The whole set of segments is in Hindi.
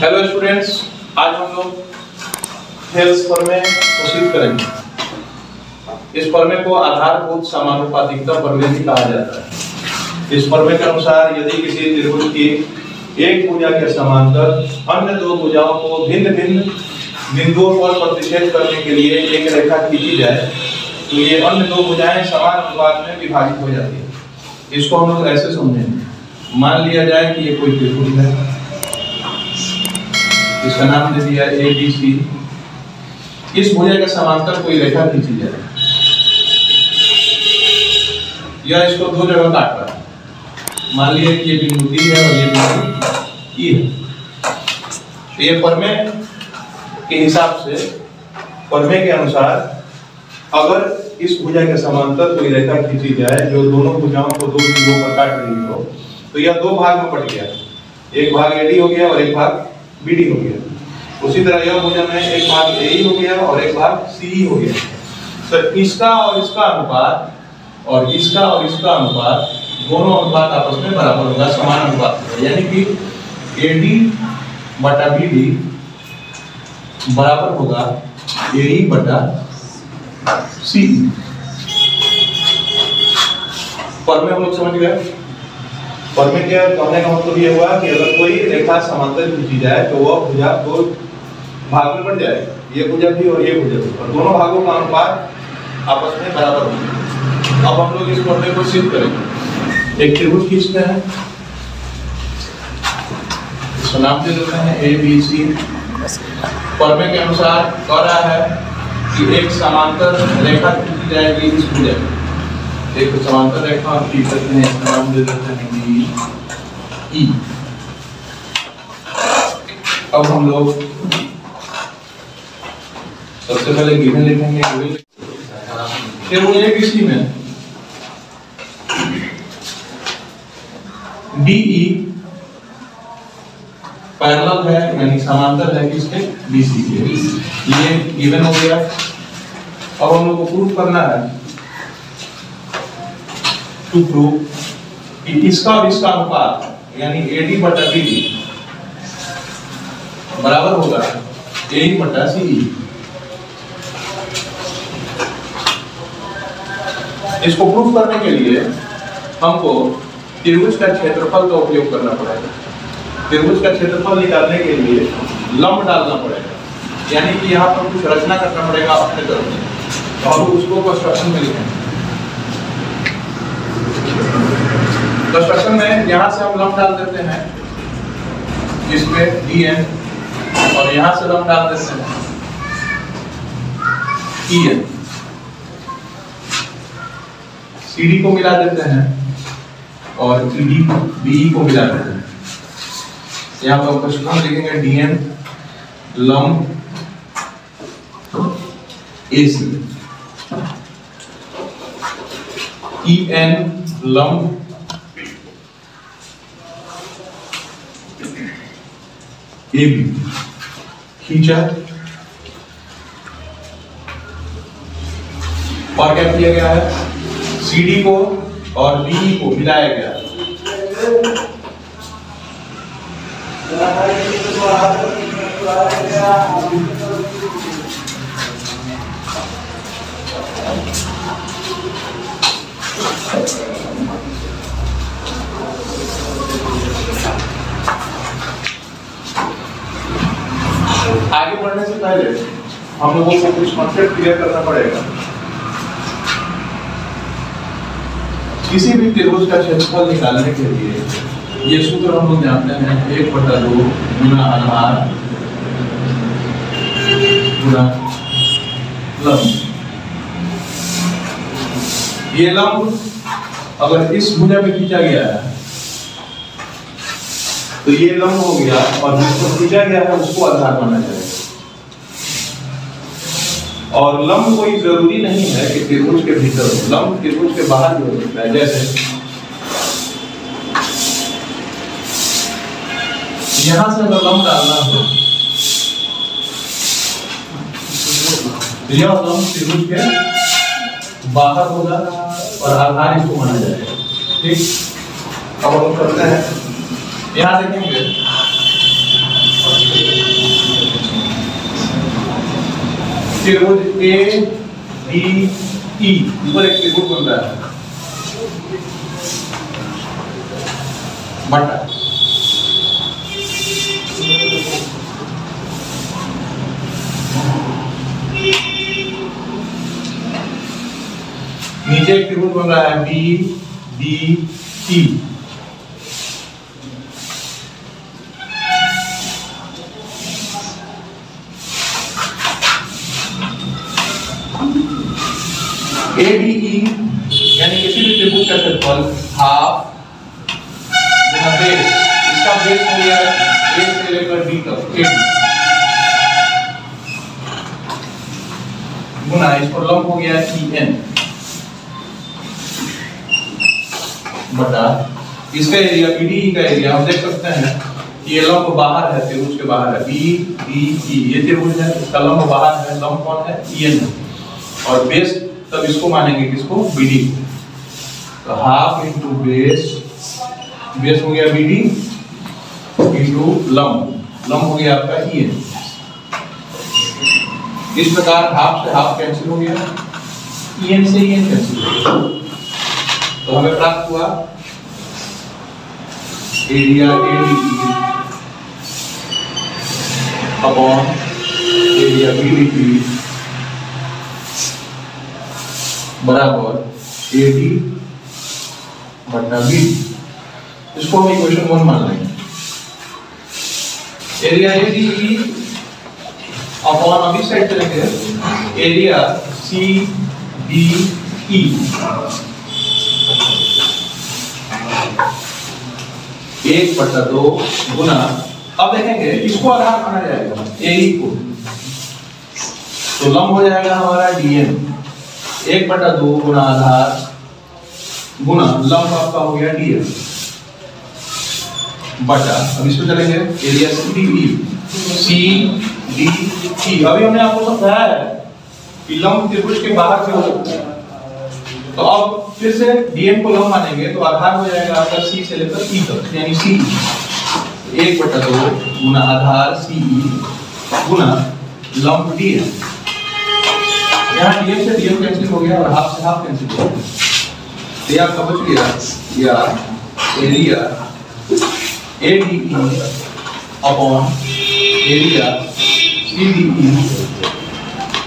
हेलो स्टूडेंट्स आज हम लोग हेल्थ फॉर्मे कोशिश करेंगे। इस फॉर्मे को आधारभूत समानुपातिकता फॉर्मे भी कहा जाता है। इस फॉर्मे के अनुसार यदि किसी त्रिभुज की एक भुजा के समांतर अन्य दो भुजाओं को भिन्न भिन्न बिंदुओं पर प्रतिच्छेद करने के लिए एक रेखा खींची जाए तो ये अन्य दो भुजाएँ समान अनुपात में विभाजित हो जाती है। इसको हम लोग ऐसे समझेंगे। मान लिया जाए कि ये कोई त्रिभुज है। इसका नाम दे दिया ए बी सी इस भुजा के समांतर कोई रेखा खींची जाए यह इसको दो जगह काट रहा मान लिया कि ये बिंदु डी है और ये बिंदु ई है। तो ये परमे के हिसाब से परमे के अनुसार अगर इस भुजा के समांतर कोई रेखा खींची जाए, जो दोनों भुजाओं को दो बिंदुओं पर काट रही हो तो यह दो भाग में बट गया। एक भाग एडी हो गया और एक भाग बीडी हो गया। उसी तरह यह भुजा में एक भाग ए हो गया और एक भाग सी हो गया। तो इसका और इसका अनुपात और इसका और इसका अनुपात दोनों अनुपात आपस में बराबर होगा, समान अनुपात यानी कि एडी बटा बीडी बराबर होगा एई बटा सी पर में हम लोग समझ गए? में क्या कहने का मतलब ये हुआ कि अगर कोई रेखा समांतर खींची जाए तो वह भुजा दो भाग में बन जाए ये भुजा भी और ये भुजा भी। और दोनों भागों का अनुपात आपस में बराबर होगा। अब हम लोग इस फॉर्मूले को सिद्ध करेंगे। एक त्रिभुज खींचते हैं। इसका नाम दे देते हैं ए बी सी फॉर्मूले के अनुसार कह रहा है कि एक समांतर रेखा खींची जाएगी इस भुजा में। एक समांतर रेखा हम खींच सकते हैं इसका नाम दे देते हैं बी ई। अब हम लोग सबसे पहले गिवन लिखेंगे गिवन फिर एक इसी में। डी, ई। पैरेलल है, यानी समांतर है किसके? बीसी के। ये गिवन हो गया। अब हम लोग को प्रूफ करना है। टू प्रूव कि इसका और इसका अनुपात यानी एडी बटा बीडी बराबर होगा ए बटा सी इसको प्रूफ करने के लिए हमको त्रिभुज का क्षेत्रफल का उपयोग करना पड़ेगा। त्रिभुज का क्षेत्रफल निकालने के लिए लंब डालना पड़ेगा। यानी कि यहाँ पर कुछ रचना करना पड़ेगा अपने तरफ़ से। हम उसको कंस्ट्रक्शन में लिखेंगे कंस्ट्रक्शन में यहाँ से हम लम डाल देते हैं इसमें डी एन और यहाँ से लम डाल देते हैं ई एन सी डी को मिला देते हैं, और ई डी बी को मिला देते हैं। यहाँ पर क्वेश्चन लिखेंगे डी एन लंब ए सी ई एन लंब बी खींचा और क्या किया गया है? सीडी को और बी को मिलाया गया। आगे पहले हम लोगों को कुछ कॉन्सेप्ट क्लियर करना पड़ेगा। किसी भी त्रिभुज का क्षेत्रफल निकालने के लिए ये सूत्र हम लोग जानते हैं, एक बटा दो गुना आधार गुना लंब। ये लंब अगर इस भुजा में खींचा गया है तो ये लंब हो गया और जिसको खींचा गया है, उसको आधार माना जाएगा। और लंब कोई ज़रूरी नहीं है कि त्रिभुज के भीतर हो त्रिभुज के बाहर भी हो सकता है, जैसे यहाँ से अगर लंब डालना हो, यह लंब त्रिभुज के बाहर होगा और आधार इसको माना जाएगा। ठीक? अब हम करते हैं। यहाँ देखेंगे। त्रिभुज ए डी ई ऊपर एक त्रिभुज बन रहा है बटा नीचे एक त्रिभुज बन रहा है बी डी ई से लेकर D तक AD गुना इस पर लंब हो गया EN बटा इसका एरिया BDE का एरिया हम देख सकते हैं कि ये लंब बाहर है, त्रिभुज के बाहर है BDE ये त्रिभुज है, इसका लंब बाहर है लंब कौन है? EN है। और बेस तब इसको मानेंगे किसको? बीडी तो हाफ़ इंटू बेस बेस हो गया बीडी इंटू लंब लंब हो गया आपका ई एन इस प्रकार हाफ़ से हाफ़ कैंसिल हो गया ई एन से ई एन कैंसिल हो गया तो हमें प्राप्त हुआ area AD upon area BD बराबर ए डी बटा बी इसको हम इक्वेशन वन मान लेंगे। डी ई अपॉन अभी साइड चलेंगे एरिया सी डी ई एक बटा दो गुना, अब देखेंगे इसको आधार माना जाएगा? ए को। तो लंब हो जाएगा हमारा डीएन एक बटा दो गुना आधार गुना, लंब आपका हो गया डी बटा। अब इसको चलेंगे। Area C D E C D E अभी हमने आपको समझाया है कि लंब त्रिभुज के बाहर से हो। तो अब फिर से डीएम को लंब मानेंगे तो आधार हो जाएगा आपका सी से लेकर ई तक, यानी सी एक बटा दो गुना आधार सी गुना लंब डी है यहाँ डीएम से डीएम कैंसिल हो गया और हाफ़ से हाफ़ कैंसिल हो गया। तो ये आपका बच गया या area A D E upon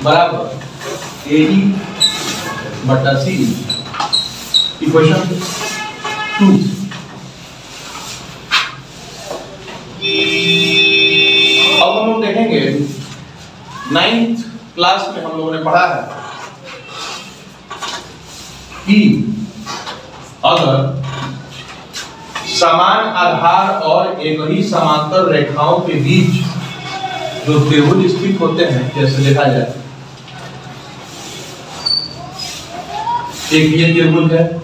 बराबर ए बटा सी इक्वेशन टू अब हम लोग देखेंगे नाइन्थ क्लास में हम लोगों ने पढ़ा है कि अगर समान आधार और एक ही समांतर रेखाओं के बीच जो त्रिभुज स्थित होते हैं, जैसे देखा जाए। एक ये त्रिभुज है।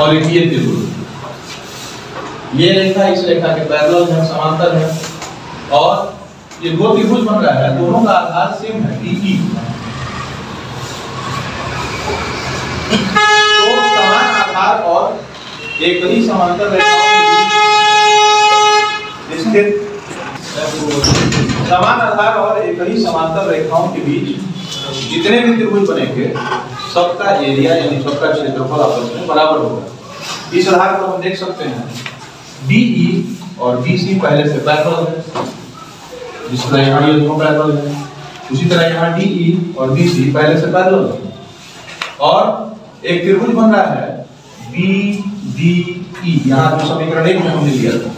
और एक ये त्रिभुज। ये रेखा इस रेखा के पैरेलल है, समांतर है। और ये दो त्रिभुज बन रहा है, दोनों का आधार सेम है DE तो समान आधार और एक ही समांतर समान आधार और एक ही समांतर रेखाओं के बीच जितने भी त्रिभुज बनेंगे, सबका एरिया यानी सबका क्षेत्रफल आपस में बराबर होगा। इस आधार पर हम देख सकते हैं। DE और BC पहले से पैरेलल है। जिस तरह यहाँ ये दोनों पैरेलल है, उसी तरह यहाँ DE और BC पहले से पैरेलल है। और एक त्रिभुज बन रहा है। BDE यहाँ जो समीकरण एक हमने लिया था।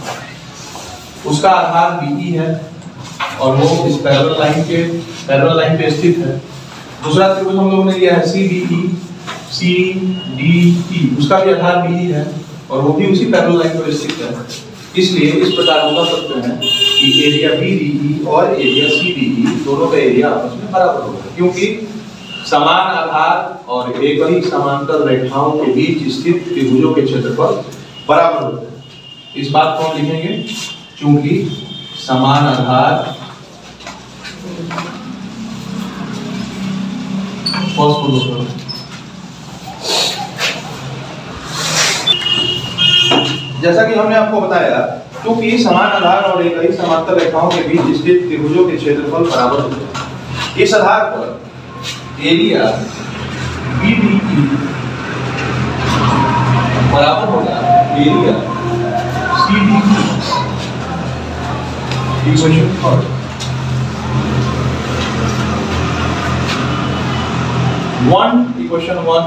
उसका आधार BE है, और वो इस पैरेलल लाइन के पैरेलल लाइन पे स्थित है। दूसरा त्रिभुज हम लोगों ने लिया है CDE CDE उसका भी आधार BE है, और वो भी उसी पैरेलल लाइन पर स्थित है। इसलिए इस प्रकार हम कह सकते हैं कि एरिया BDE और एरिया CDE दोनों का एरिया आपस में बराबर होगा, क्योंकि समान आधार और एक ही समांतर रेखाओं के बीच स्थित त्रिभुजों के क्षेत्रफल बराबर होते हैं इस बात को हम लिखेंगे क्योंकि समान आधार। जैसा कि हमने आपको बताया क्योंकि समान आधार और एक ही समांतर रेखाओं के बीच स्थित त्रिभुजों के क्षेत्रफल बराबर होते हैं, इस आधार पर एरिया BDE बराबर होगा area C CDE equation third one equation one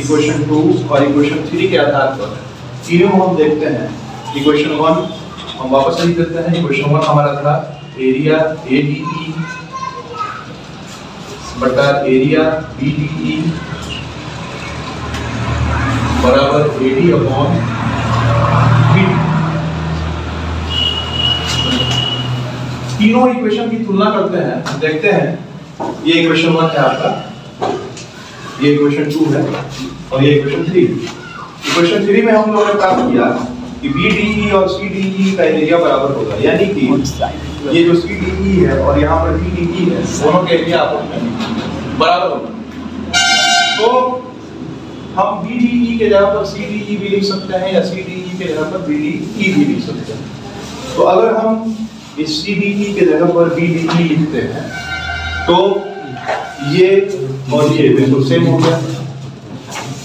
equation two और इक्वेशन थ्री के आधार पर तीनों हम देखते हैं। इक्वेशन वन हम वापस लिख देते हैं। इक्वेशन वन हमारा था एरिया ए डी ई बटा एरिया बी डी ई बराबर ए डी अपॉन बी तीनों इक्वेशन की तुलना करते हैं, देखते हैं। ये इक्वेशन वन है आपका, ये इक्वेशन टू है, और ये इक्वेशन थ्री इक्वेशन थ्री में हम लोगों ने प्राप्त किया कि बी डी ई और सी डी ई का एरिया बराबर होगा, यानी कि ये जो सी डी ई है और यहाँ पर बी डी ई है दोनों के आपस में। बराबर तो हम बी डी ई के जगह पर सी डी ई भी लिख सकते हैं या सी डी ई के जगह पर बी डी ई भी लिख सकते हैं। तो अगर हम इस सी डी ई के जगह पर बी डी ई लिखते हैं तो ये और ये बिल्कुल सेम हो गया।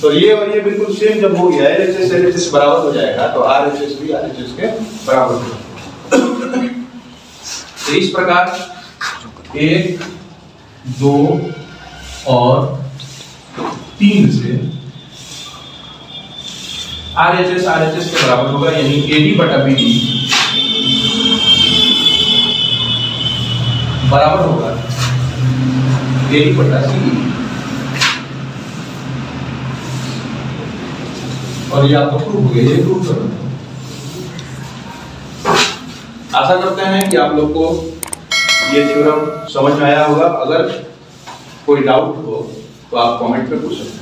तो ये और ये बिल्कुल सेम जब हो गया L H S L H S बराबर हो जाएगा तो आर एच एस भी आर एच एस के बराबर हो जाएगा। तो इस प्रकार एक, दो और तीन से R H S R H S के बराबर होगा, यानी ए डी बटा बी डी बराबर होगा ए डी बटा सी और ये आपका प्रूफ हो गया, ये प्रूफ कर। दो आशा करते हैं कि आप लोग को ये थ्योरम समझ में आया होगा। अगर कोई डाउट हो तो आप कमेंट में पूछ सकते हैं।